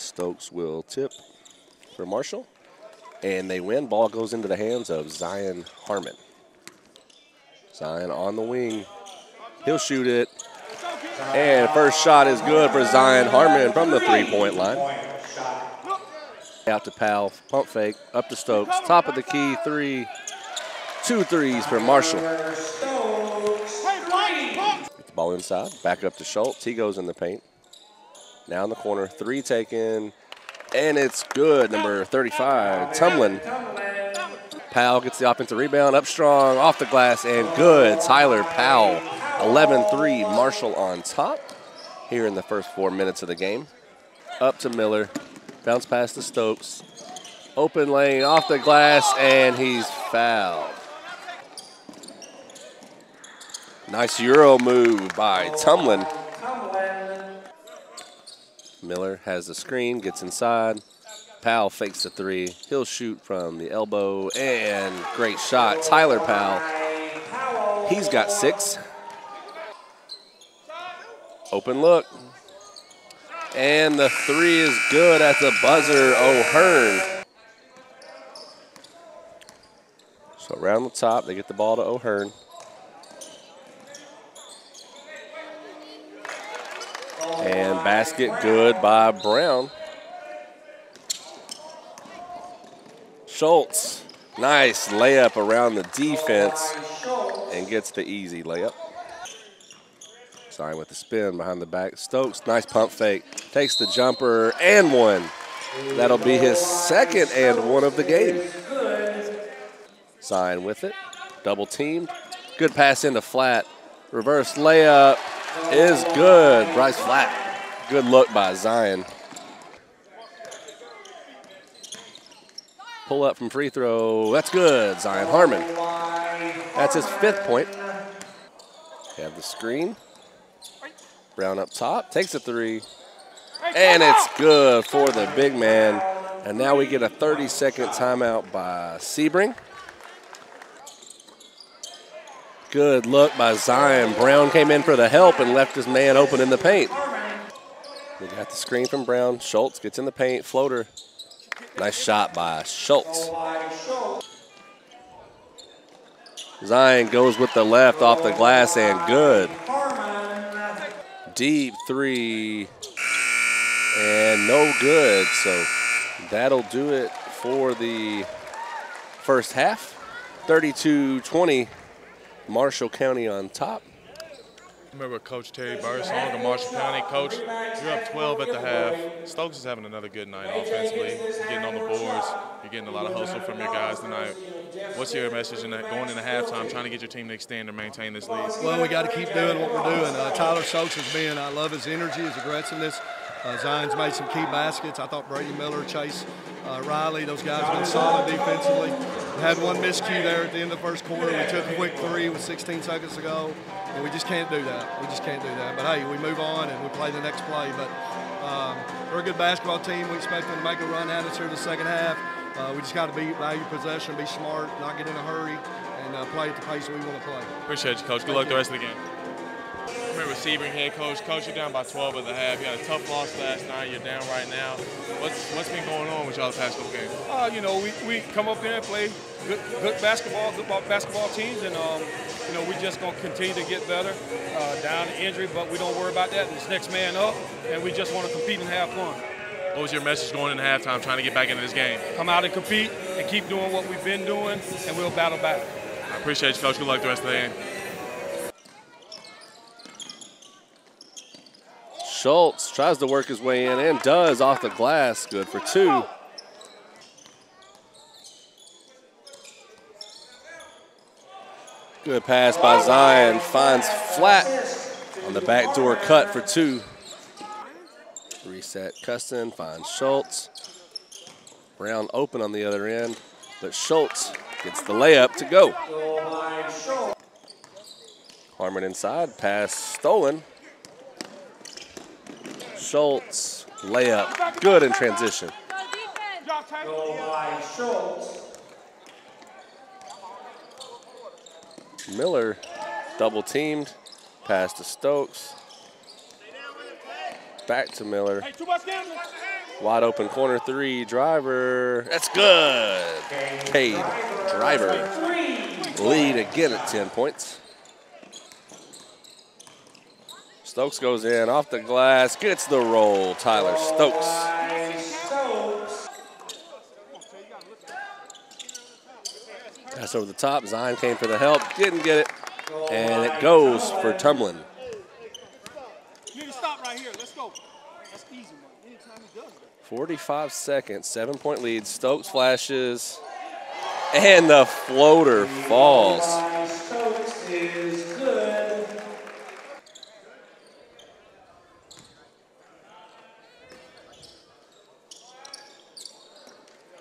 Stokes will tip for Marshall. And they win. Ball goes into the hands of Zion Harmon. Zion on the wing. He'll shoot it. And first shot is good for Zion Harmon from the three-point line. Out to Powell, pump fake, up to Stokes. Top of the key, three. Two threes for Marshall. Get the ball inside, back up to Schultz. He goes in the paint. Now in the corner, three taken, and it's good. Number 35, Tumlin. Powell gets the offensive rebound, up strong, off the glass, and good. Tyler Powell, 11-3, Marshall on top here in the first four minutes of the game. Up to Miller, bounce pass to Stokes. Open lane, off the glass, and he's fouled. Nice Euro move by Tumlin. Miller has the screen, gets inside. Powell fakes the three. He'll shoot from the elbow, and great shot. Tyler Powell. He's got six. Open look. And the three is good at the buzzer, O'Hearn. So around the top, they get the ball to O'Hearn. And basket good by Brown. Schultz, nice layup around the defense and gets the easy layup. Sorry with the spin behind the back. Stokes, nice pump fake, takes the jumper and one. That'll be his second and one of the game. Zion with it, double teamed. Good pass into flat. Reverse layup is good. Bryce Flat. Good look by Zion. Pull up from free throw. That's good. Zion Harmon. That's his fifth point. Have the screen. Brown up top. Takes a three. And it's good for the big man. And now we get a 30 second timeout by Sebring. Good look by Zion. Brown came in for the help and left his man open in the paint. We got the screen from Brown. Schultz gets in the paint. Floater. Nice shot by Schultz. Zion goes with the left off the glass and good. Deep three and no good. So that'll do it for the first half. 32 20 Marshall County on top. Remember Coach Terry Birdsong of Marshall County. Coach, you're up 12 at the half. Stokes is having another good night offensively. You're getting on the boards. You're getting a lot of hustle from your guys tonight. What's your message in that going into halftime, trying to get your team to extend and maintain this lead? Well, we got to keep doing what we're doing. Uh, Tyler Stokes has been, I love his energy, his aggressiveness. Uh, Zion's made some key baskets. I thought Brady Miller, Chase uh, Riley, those guys have been solid defensively. Had one miscue there at the end of the first quarter. We took a quick three with 16 seconds to go, and we just can't do that. We just can't do that. But hey, we move on and we play the next play. But um, we're a good basketball team. We expect them to make a run at us here in the second half. Uh, we just got to be value possession, be smart, not get in a hurry, and uh, play at the pace we want to play. Appreciate you, Coach. Good luck the rest of the game remember Sebring head coach. Coach, you're down by 12 at the half. You had a tough loss last night. You're down right now. What's what's been going on with y'all the past couple games? Uh, you know, we, we come up there and play good good basketball, good basketball teams, and um, you know, we're just gonna continue to get better. Uh, down to injury, but we don't worry about that. It's next man up, and we just want to compete and have fun. What was your message going into halftime, trying to get back into this game? Come out and compete and keep doing what we've been doing, and we'll battle back. I appreciate you, Coach. Good luck the rest of the game. Schultz tries to work his way in and does off the glass. Good for two. Good pass by Zion. Finds flat on the backdoor cut for two. Reset Custon finds Schultz. Brown open on the other end, but Schultz gets the layup to go. Harmon inside, pass stolen. Schultz, layup, good in transition. Miller double teamed, pass to Stokes. Back to Miller. Wide open corner three, driver. That's good. Cade, driver. Lead again at 10 points. Stokes goes in off the glass, gets the roll. Tyler Stokes. Pass over the top. Zion came for the help, didn't get it, and it goes for Tumlin. You need to stop right here. Let's go. That's easy, man. Anytime he does that. 45 seconds, seven point lead. Stokes flashes, and the floater falls.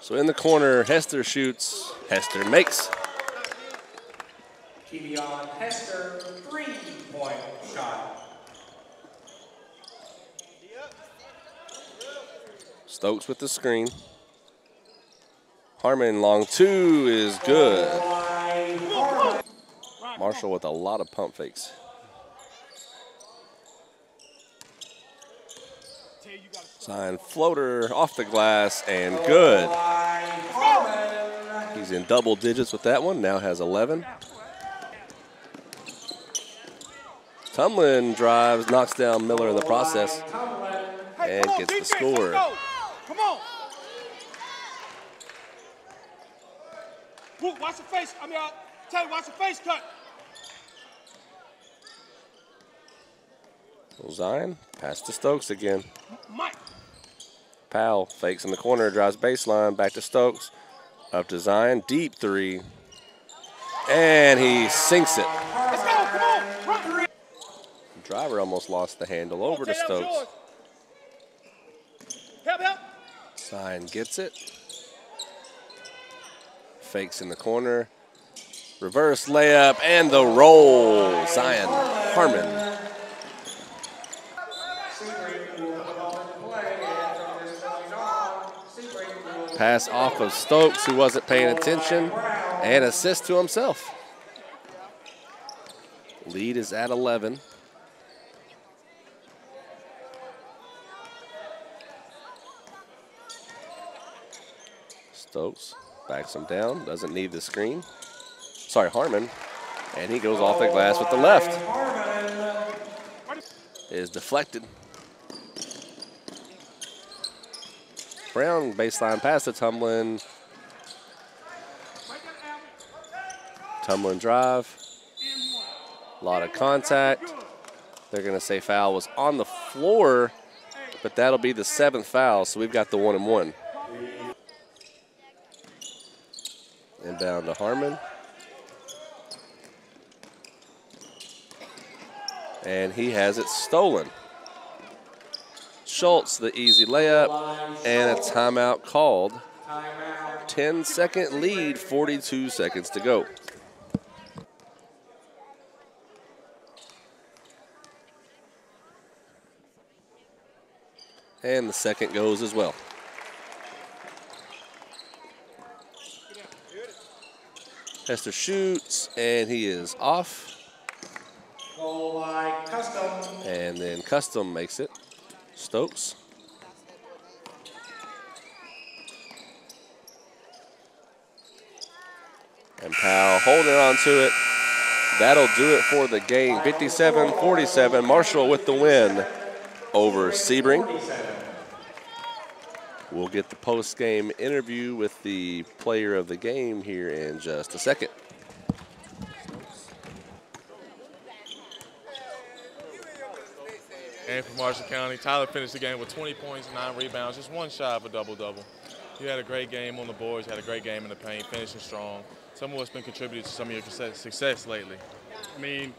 So in the corner, Hester shoots. Hester makes. Kevion Hester, three-point shot. Stokes with the screen. Harmon long two is good. Marshall with a lot of pump fakes. Zion floater off the glass and good. He's in double digits with that one, now has 11. Tumlin drives, knocks down Miller in the process, and gets the score. Come on. Woo, watch the face. I mean, uh, Taylor, watch the face cut. Zion, pass to Stokes again. Powell fakes in the corner, drives baseline, back to Stokes, up to Zion, deep three, and he sinks it. Let's go. Come on. Run. Driver almost lost the handle over to Tay, that was Stokes. yours. Help, help. Zion gets it. Fakes in the corner. Reverse layup and the roll. Zion Harmon. Pass off of Stokes, who wasn't paying attention, and assist to himself. Lead is at 11. Stokes backs him down, doesn't need the screen. Sorry, Harmon. And he goes off the glass with the left. Is deflected. Brown baseline pass to Tumlin. Tumlin drive. A lot of contact. They're going to say foul was on the floor, but that'll be the seventh foul, so we've got the one and one. Inbound to Harmon. And he has it stolen. Schultz, the easy layup, and a timeout called. 10 second lead, 42 seconds to go. And the second goes as well. Hester shoots, and he is off. And then Custom makes it. Stokes. And Powell holding on to it. That'll do it for the game. 57-47. Marshall with the win over Sebring. We'll get the post-game interview with the player of the game here in just a second. And for Marshall County, Tyler finished the game with 20 points, nine rebounds, just one shy of a double-double. You had a great game on the boards, had a great game in the paint, finishing strong. Some of what's been contributed to some of your success lately. I mean,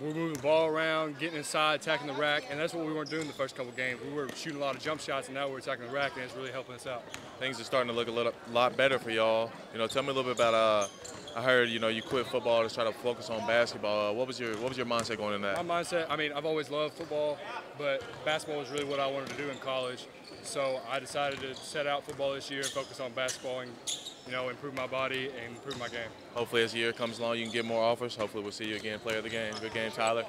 we're moving the ball around, getting inside, attacking the rack, and that's what we weren't doing the first couple games. We were shooting a lot of jump shots, and now we're attacking the rack, and it's really helping us out. Things are starting to look a little, lot better for y'all. You know, tell me a little bit about. Uh, I heard you know you quit football to try to focus on basketball. Uh, what was your What was your mindset going in that? My mindset, I mean, I've always loved football, but basketball was really what I wanted to do in college. So I decided to set out football this year and focus on basketball and, you know, improve my body and improve my game. Hopefully, as the year comes along, you can get more offers. Hopefully, we'll see you again, player of the game. Good game, Tyler.